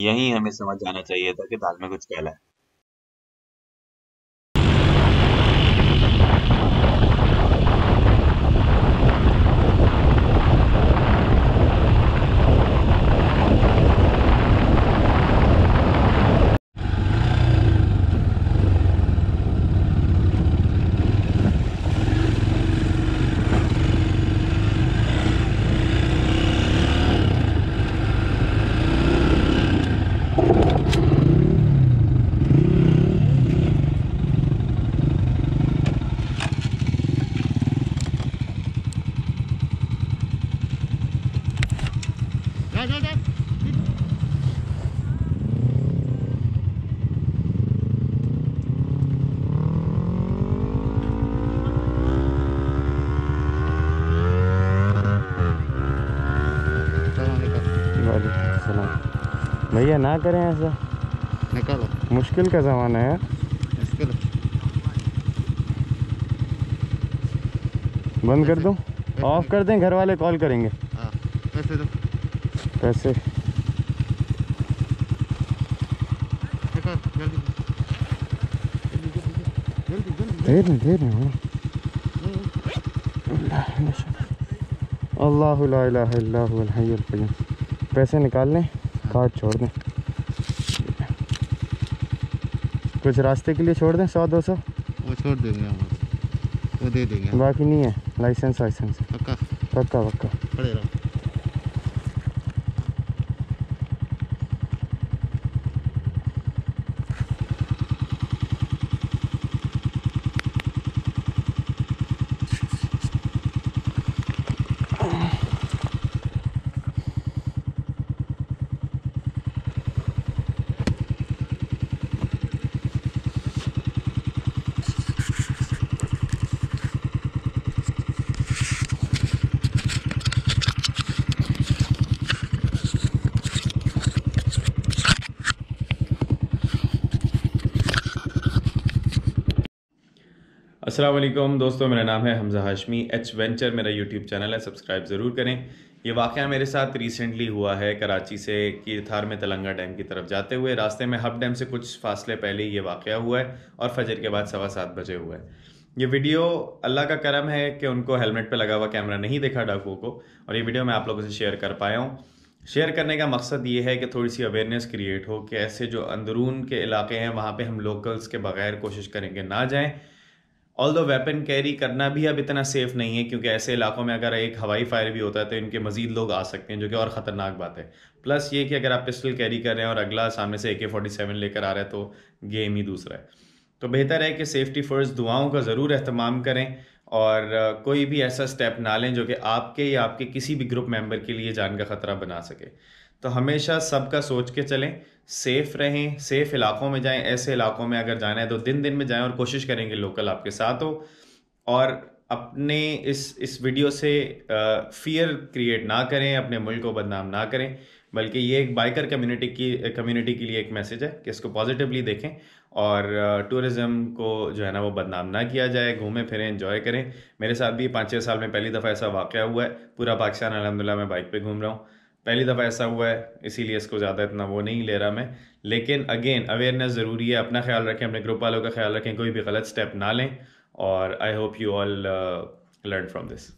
यहीं हमें समझ जाना चाहिए था कि दाल में कुछ कहला है। जा जा जा भैया ना करें ऐसा। निकालो। मुश्किल का ज़माना है। मुश्किल बंद कर दूँ? ऑफ़ कर दें घर वाले कॉल करेंगे। हाँ पैसे दो जल्दी देर नहीं देर नहीं अल्लाह पैसे निकाल लें कार्ड छोड़ दें। कुछ रास्ते के लिए छोड़ दें सौ दो सौ? वो छोड़ देंगे हम। वो दे देंगे। बाकी नहीं है लाइसेंस वाइसेंस। पक्का? पक्का पक्का। वालेकुम दोस्तों, मेरा नाम है हमज़ा हाशमी। एच वेंचर मेरा यूट्यूब चैनल है सब्सक्राइब ज़रूर करें। ये वाक़ मेरे साथ रिसेंटली हुआ है कराची से, कीरथार में तेलंगा डैम की तरफ़ जाते हुए। रास्ते में हब डैम से कुछ फासले पहले ये वाक़ हुआ है और फजर के बाद सवा सात बजे हुआ है। ये वीडियो अल्लाह का करम है कि उनको हेलमेट पे लगा हुआ कैमरा नहीं देखा डाकुओं को और ये वीडियो मैं आप लोगों से शेयर कर पाया हूँ। शेयर करने का मकसद ये है कि थोड़ी सी अवेयरनेस क्रिएट हो कि ऐसे जो अंदरून के इलाके हैं, वहाँ पे हम लोकल्स के बगैर कोशिश करेंगे ना जाएँ। ऑल दो वेपन कैरी करना भी अब इतना सेफ़ नहीं है, क्योंकि ऐसे इलाकों में अगर एक हवाई फायर भी होता है तो इनके मजीद लोग आ सकते हैं, जो कि और ख़तरनाक बात है। प्लस ये कि अगर आप पिस्टल कैरी कर रहे हैं और अगला सामने से ए के फोर्टी सेवन लेकर आ रहा है तो गेम ही दूसरा है। तो बेहतर है कि सेफ्टी फ़र्स्ट दुआओं का ज़रूर अहतमाम करें, और कोई भी ऐसा स्टेप ना लें, जो कि आपके या आपके किसी भी ग्रुप मेंबर के लिए जान का ख़तरा बना सके। तो हमेशा सबका सोच के चलें सेफ़ रहें सेफ़ इलाकों में जाएँ, ऐसे इलाकों में अगर जाना है तो दिन दिन में जाएँ और कोशिश करेंगे लोकल आपके साथ हो। और अपने इस इस वीडियो से फियर क्रिएट ना करें, अपने मुल्क को बदनाम ना करें, बल्कि ये एक बाइकर कम्युनिटी की कम्युनिटी के लिए एक मैसेज है कि इसको पॉजिटिवली देखें और टूरिज़्म को जो है ना वो बदनाम ना किया जाए, घूमें, फिरें एंजॉय करें। मेरे साथ भी पाँच छः साल में पहली दफ़ा ऐसा वाक़ हुआ है। पूरा पाकिस्तान अलहमदिल्ला मैं बाइक पर घूम रहा हूँ। पहली दफ़ा ऐसा हुआ है, इसीलिए इसको ज़्यादा इतना वो नहीं ले रहा मैं। लेकिन अगेन अवेयरनेस ज़रूरी है, अपना ख्याल रखें, अपने ग्रुप वालों का ख्याल रखें, कोई भी गलत स्टेप ना लें। और I hope you all learn from this